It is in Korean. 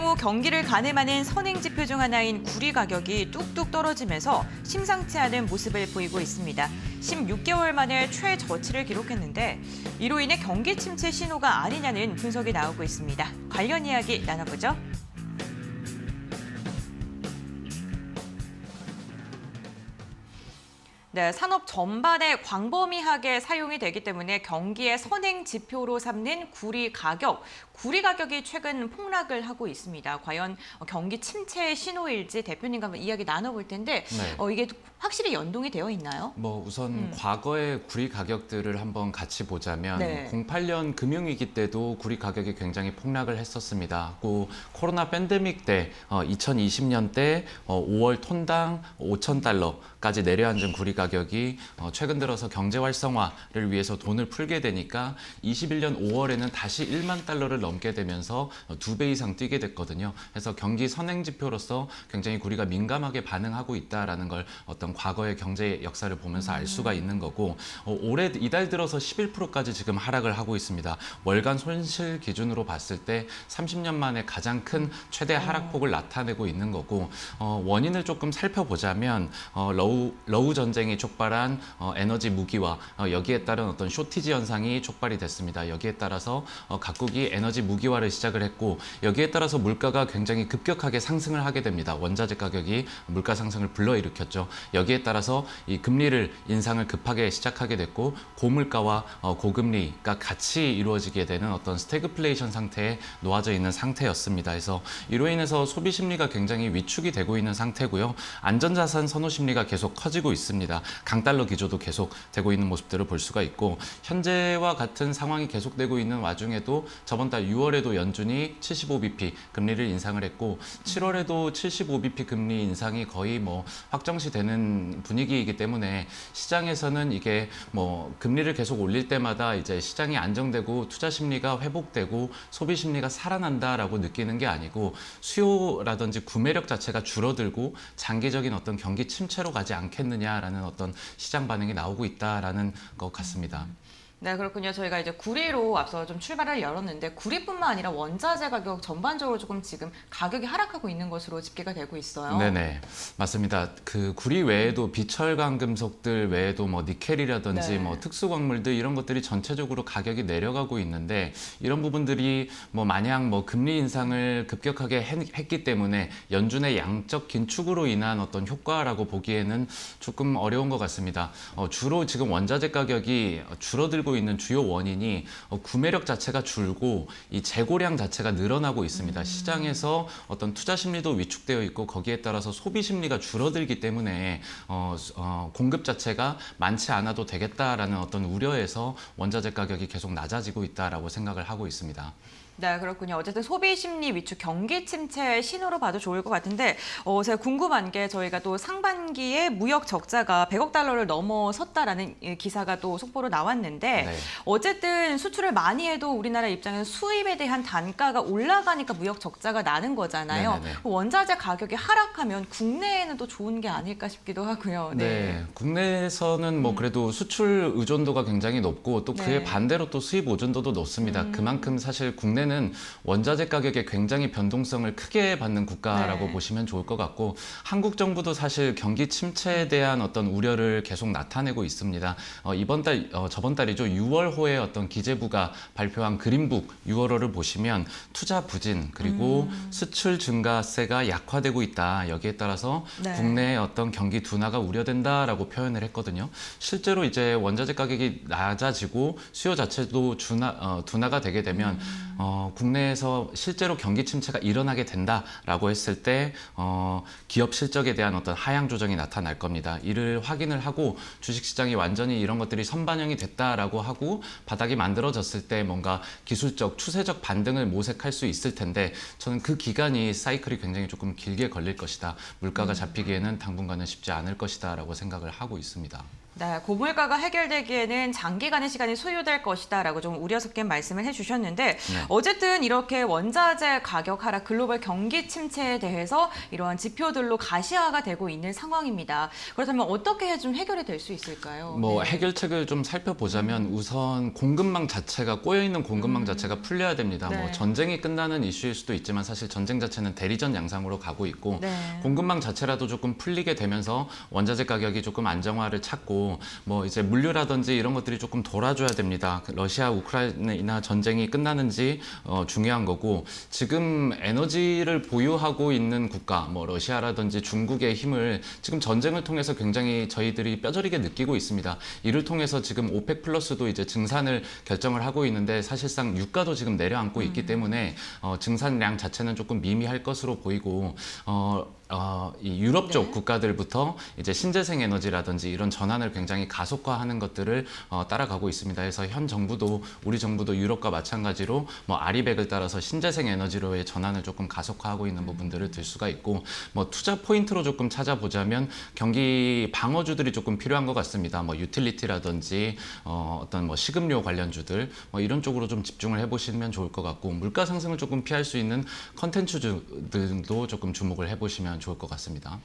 향후 경기를 가늠하는 선행 지표 중 하나인 구리 가격이 뚝뚝 떨어지면서 심상치 않은 모습을 보이고 있습니다. 16개월 만에 최저치를 기록했는데 이로 인해 경기 침체 신호가 아니냐는 분석이 나오고 있습니다. 관련 이야기 나눠보죠. 네, 산업 전반에 광범위하게 사용이 되기 때문에 경기의 선행 지표로 삼는 구리 가격. 구리 가격이 최근 폭락을 하고 있습니다. 과연 경기 침체의 신호일지 대표님과 한번 이야기 나눠볼 텐데 네. 어, 이게 확실히 연동이 되어 있나요? 뭐 우선 음. 과거의 구리 가격들을 한번 같이 보자면 네. 08년 금융위기 때도 구리 가격이 굉장히 폭락을 했었습니다. 그 코로나 팬데믹 때 어, 2020년 때 어, 5월 톤당 5천 달러까지 내려앉은 구리 가격이 어, 최근 들어서 경제 활성화를 위해서 돈을 풀게 되니까 21년 5월에는 다시 1만 달러를 넘게 되면서 두 배 이상 뛰게 됐거든요. 그래서 경기 선행 지표로서 굉장히 구리가 민감하게 반응하고 있다라는 걸 어떤 과거의 경제 역사를 보면서 알 수가 있는 거고 어, 올해 이달 들어서 11%까지 지금 하락을 하고 있습니다. 월간 손실 기준으로 봤을 때 30년 만에 가장 큰 최대 하락폭을 나타내고 있는 거고 어, 원인을 조금 살펴보자면 어, 러우, 러우 전쟁이 촉발한 어, 에너지 무기화 어, 여기에 따른 어떤 shortage 현상이 촉발이 됐습니다. 여기에 따라서 어, 각국이 에너지 무기화를 시작을 했고 여기에 따라서 물가가 굉장히 급격하게 상승을 하게 됩니다. 원자재 가격이 물가 상승을 불러일으켰죠. 여기에 따라서 이 금리를 인상을 급하게 시작하게 됐고 고물가와 어, 고금리가 같이 이루어지게 되는 어떤 스태그플레이션 상태에 놓아져 있는 상태였습니다. 그래서 이로 인해서 소비 심리가 굉장히 위축이 되고 있는 상태고요. 안전자산 선호 심리가 계속 커지고 있습니다. 강달러 기조도 계속 되고 있는 모습들을 볼 수가 있고 현재와 같은 상황이 계속되고 있는 와중에도 저번 달 6월에도 연준이 75bp 금리를 인상을 했고 7월에도 75bp 금리 인상이 거의 뭐 확정시 되는 분위기이기 때문에 시장에서는 이게 뭐 금리를 계속 올릴 때마다 이제 시장이 안정되고 투자 심리가 회복되고 소비 심리가 살아난다라고 느끼는 게 아니고 수요라든지 구매력 자체가 줄어들고 장기적인 어떤 경기 침체로 가지 않겠느냐라는 어떤 시장 반응이 나오고 있다라는 것 같습니다. 네, 그렇군요. 저희가 이제 구리로 앞서 좀 출발을 열었는데 구리뿐만 아니라 원자재 가격 전반적으로 조금 지금 가격이 하락하고 있는 것으로 집계가 되고 있어요. 네네, 맞습니다. 그 구리 외에도 비철강 금속들 외에도 뭐 니켈이라든지 네. 뭐 특수광물들 이런 것들이 전체적으로 가격이 내려가고 있는데 이런 부분들이 뭐 마냥 뭐 금리 인상을 급격하게 했기 때문에 연준의 양적 긴축으로 인한 어떤 효과라고 보기에는 조금 어려운 것 같습니다. 어, 주로 지금 원자재 가격이 줄어들고 가지고 있는 주요 원인이 어, 구매력 자체가 줄고 이 재고량 자체가 늘어나고 있습니다. 음. 시장에서 어떤 투자 심리도 위축되어 있고 거기에 따라서 소비 심리가 줄어들기 때문에 어, 어, 공급 자체가 많지 않아도 되겠다라는 어떤 우려에서 원자재 가격이 계속 낮아지고 있다라고 생각을 하고 있습니다. 네, 그렇군요. 어쨌든 소비 심리 위축, 경기 침체의 신호로 봐도 좋을 것 같은데 어, 제가 궁금한 게 저희가 또 상반기에 무역 적자가 100억 달러를 넘어섰다라는 기사가 또 속보로 나왔는데 네. 어쨌든 수출을 많이 해도 우리나라 입장에서 수입에 대한 단가가 올라가니까 무역 적자가 나는 거잖아요. 네네네. 원자재 가격이 하락하면 국내에는 또 좋은 게 아닐까 싶기도 하고요. 네, 네. 국내에서는 뭐 음. 그래도 수출 의존도가 굉장히 높고 또 그에 네. 반대로 또 수입 의존도도 높습니다. 음. 그만큼 사실 국내는 원자재 가격에 굉장히 변동성을 크게 받는 국가라고 네. 보시면 좋을 것 같고 한국 정부도 사실 경기 침체에 대한 어떤 우려를 계속 나타내고 있습니다. 어, 이번 달 어, 저번 달이죠. 6월호에 어떤 기재부가 발표한 그린북 6월호를 보시면 투자 부진 그리고 음. 수출 증가세가 약화되고 있다. 여기에 따라서 네. 국내의 어떤 경기 둔화가 우려된다라고 표현을 했거든요. 실제로 이제 원자재 가격이 낮아지고 수요 자체도 둔화, 어, 둔화가 되게 되면 음. 어, 어, 국내에서 실제로 경기 침체가 일어나게 된다라고 했을 때 어, 기업 실적에 대한 어떤 하향 조정이 나타날 겁니다. 이를 확인을 하고 주식시장이 완전히 이런 것들이 선반영이 됐다라고 하고 바닥이 만들어졌을 때 뭔가 기술적 추세적 반등을 모색할 수 있을 텐데 저는 그 기간이 사이클이 굉장히 조금 길게 걸릴 것이다. 물가가 음. 잡히기에는 당분간은 쉽지 않을 것이다라고 생각을 하고 있습니다. 네, 고물가가 해결되기에는 장기간의 시간이 소요될 것이다라고 좀 우려 섞인 말씀을 해주셨는데 네. 어쨌든 이렇게 원자재 가격 하락, 글로벌 경기 침체에 대해서 이러한 지표들로 가시화가 되고 있는 상황입니다. 그렇다면 어떻게 좀 해결이 될 수 있을까요? 뭐 네. 해결책을 좀 살펴보자면 우선 공급망 자체가 꼬여 있는 공급망 자체가 풀려야 됩니다. 네. 뭐 전쟁이 끝나는 이슈일 수도 있지만 사실 전쟁 자체는 대리전 양상으로 가고 있고 네. 공급망 자체라도 조금 풀리게 되면서 원자재 가격이 조금 안정화를 찾고 뭐 이제 물류라든지 이런 것들이 조금 돌아줘야 됩니다. 러시아 우크라이나 전쟁이 끝나는지 어, 중요한 거고 지금 에너지를 보유하고 있는 국가 뭐 러시아라든지 중국의 힘을 지금 전쟁을 통해서 굉장히 저희들이 뼈저리게 느끼고 있습니다. 이를 통해서 지금 오펙 플러스도 이제 증산을 결정을 하고 있는데 사실상 유가도 지금 내려앉고 있기 때문에 어, 증산량 자체는 조금 미미할 것으로 보이고 어, 어, 이 유럽 쪽 네. 국가들부터 이제 신재생 에너지라든지 이런 전환을 굉장히 가속화하는 것들을 어, 따라가고 있습니다. 그래서 현 정부도 우리 정부도 유럽과 마찬가지로 뭐 아리백을 따라서 신재생 에너지로의 전환을 조금 가속화하고 있는 부분들을 들 수가 있고 뭐 투자 포인트로 조금 찾아보자면 경기 방어주들이 조금 필요한 것 같습니다. 뭐 유틸리티라든지 어, 어떤 뭐 식음료 관련주들 뭐 이런 쪽으로 좀 집중을 해보시면 좋을 것 같고 물가 상승을 조금 피할 수 있는 컨텐츠들도 조금 주목을 해보시면 좋을 것 같습니다.